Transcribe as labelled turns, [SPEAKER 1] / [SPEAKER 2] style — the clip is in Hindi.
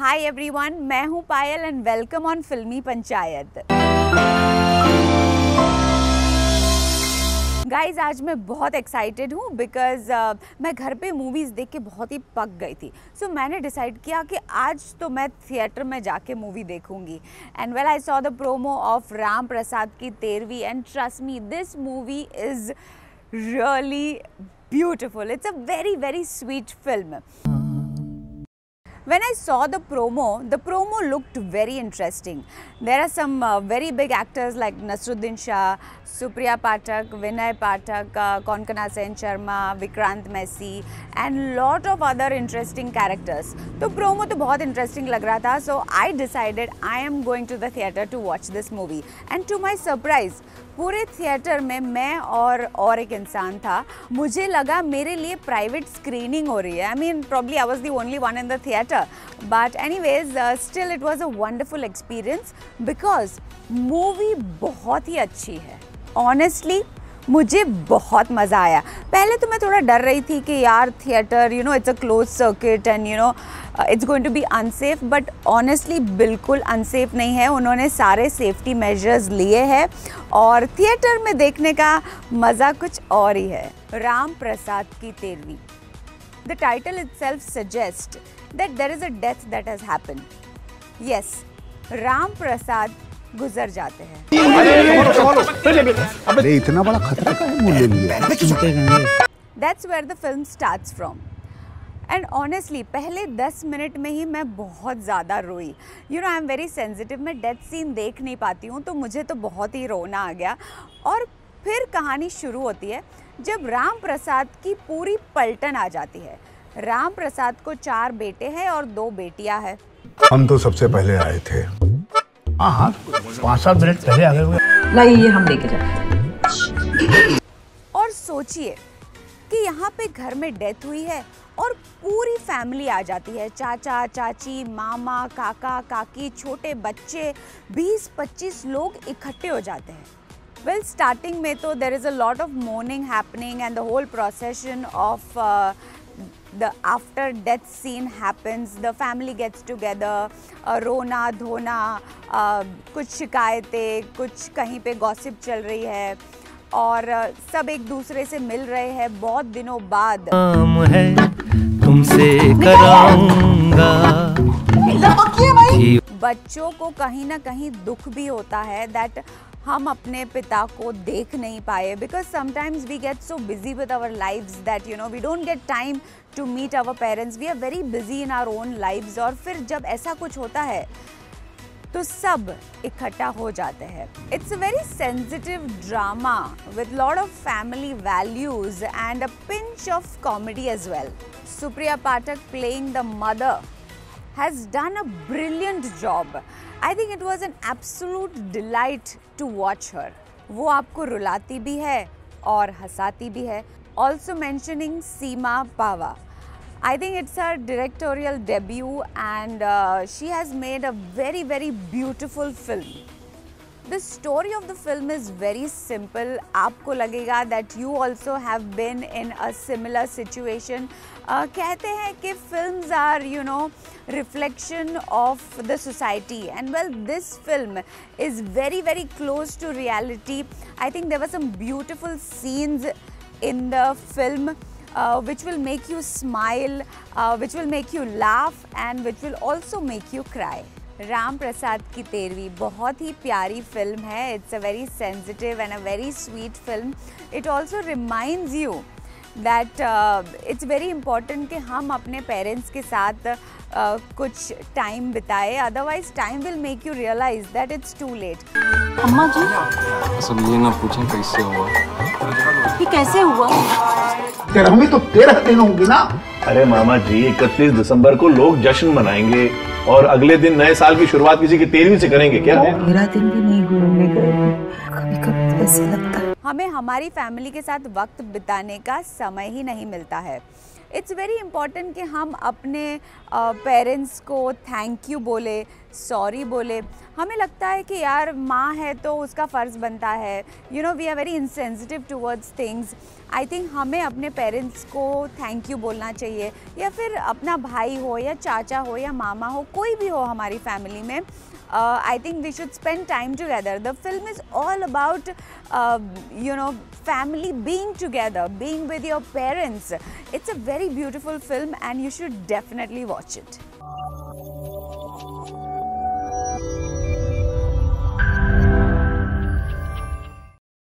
[SPEAKER 1] हाय एवरीवन मैं हूँ पायल एंड वेलकम ऑन फिल्मी पंचायत गाइज़ आज मैं बहुत एक्साइटेड हूँ बिकॉज़ uh, मैं घर पे मूवीज़ देख के बहुत ही पक गई थी। सो so, मैंने डिसाइड किया कि आज तो मैं थिएटर में जाके मूवी देखूँगी। And well I saw the promo of Ram Prasad ki Tehrvi and trust me this movie is really beautiful it's a very very sweet film when I saw the promo, the promo looked very interesting. There are some uh, very big actors like Nasruddin Shah, Supriya Pathak, Vinay Pathak, uh, Konkana Sen Sharma, Vikrant Messi and lot of other interesting characters. तो promo तो बहुत interesting लग रहा था so I decided I am going to the theatre to watch this movie and to my surprise पूरे थिएटर में मैं और और एक इंसान था। मुझे लगा मेरे लिए प्राइवेट स्क्रीनिंग हो रही है। I mean probably I was the only one in the theatre but anyways still it was a wonderful experience because movie बहुत ही अच्छी है। ऑनेस्टली मुझे बहुत मज़ा आया। पहले तो मैं थोड़ा डर रही थी कि यार theatre you know it's a close circuit and you know it's going to be unsafe but honestly बिल्कुल अनसेफ नहीं है। उन्होंने सारे सेफ्टी मेजर्स लिए हैं और थिएटर में देखने का मज़ा कुछ और ही है। राम प्रसाद की तेरवी। The title itself suggest that there is a death that has happen yes Ram Prasad गुजर जाते हैं।
[SPEAKER 2] अरे इतना बड़ा खतरा का है मुझे लिए
[SPEAKER 1] that's where the film starts from and honestly पहले 10 मिनट में ही मैं बहुत ज़्यादा रोई। You know I am very sensitive मैं डेथ सीन देख नहीं पाती हूँ तो मुझे तो बहुत ही रोना आ गया। और फिर कहानी शुरू होती है जब राम प्रसाद की पूरी पलटन आ जाती है। राम प्रसाद को चार बेटे हैं और दो बेटियाँ हैं।
[SPEAKER 2] हम तो सबसे पहले आए थे। हाँ हाँ पाँच सात मिनट पहले आ गए हुए
[SPEAKER 3] लाइए ये हम लेके जाते
[SPEAKER 1] और सोचिए कि यहाँ पे घर में डेथ हुई है और पूरी फैमिली आ जाती है। चाचा चाची मामा काका काकी छोटे बच्चे 20-25 लोग इकट्ठे हो जाते हैं। वेल स्टार्टिंग में तो there is a lot of mourning happening and the whole procession of the after death scene happens the family gets together uh, रोना धोना uh, कुछ शिकायतें कुछ कहीं पे गॉसिप चल रही है और uh, सब एक दूसरे से मिल रहे हैं बहुत दिनों बाद।
[SPEAKER 4] है तुमसे कराऊँगा।
[SPEAKER 1] बच्चों को कहीं ना कहीं दुख भी होता है दैट हम अपने पिता को देख नहीं पाए because sometimes we get so busy with our life that you know we don't get time to meet our parents we are very busy in our own life और फिर जब ऐसा कुछ होता है तो सब इकट्ठा हो जाते हैं। It's a very sensitive drama with lot of family values and a pinch of comedy as well Supriya Pathak playing the mother has done a brilliant job. I think it was an absolute delight to watch her. वो आपको रुलाती भी है और हंसाती भी है also mentioning Seema Pahwa I think it's her directorial debut and uh, she has made a very very beautiful film. The story of the film is very simple. आपको लगेगा that you also have been in a similar situation. Uh, कहते हैं कि films are you know reflection of the society and well this film is very very close to reality. I think there were some beautiful scenes in the film uh, which will make you smile, uh, which will make you laugh and which will also make you cry. Ram Prasad ki तेरहवीं। बहुत ही प्यारी फ़िल्म है। It's a very sensitive and a very sweet film it also reminds you that it's very important कि हम अपने पेरेंट्स के साथ uh, कुछ टाइम बिताए। Otherwise time will make you realise that it's too late
[SPEAKER 3] अम्मा जी?
[SPEAKER 5] सब ये ना पूछें कैसे हुआ?
[SPEAKER 3] ये कैसे हुआ?
[SPEAKER 2] तेरहवीं तो तेरह दिन होंगी ना।
[SPEAKER 6] अरे मामा जी इकतीस दिसंबर को लोग जश्न मनाएँगे। और अगले दिन नए साल की शुरुआत किसी की तेरहवीं से करेंगे क्या
[SPEAKER 3] मेरा दिन भी नहीं घूमने गए कभी कभी ऐसा लगता है।
[SPEAKER 1] हमें हमारी फैमिली के साथ वक्त बिताने का समय ही नहीं मिलता है। इट्स वेरी इम्पोर्टेंट कि हम अपने पेरेंट्स को थैंक यू बोले सॉरी बोले। हमें लगता है कि यार माँ है तो उसका फ़र्ज़ बनता है। You know we are very insensitive towards things I think हमें अपने पेरेंट्स को थैंक यू बोलना चाहिए। या फिर अपना भाई हो या चाचा हो या मामा हो, कोई भी हो हमारी फैमिली में I think we should spend time together the film is all about you know family being together being with your parents it's a very beautiful film and you should definitely watch it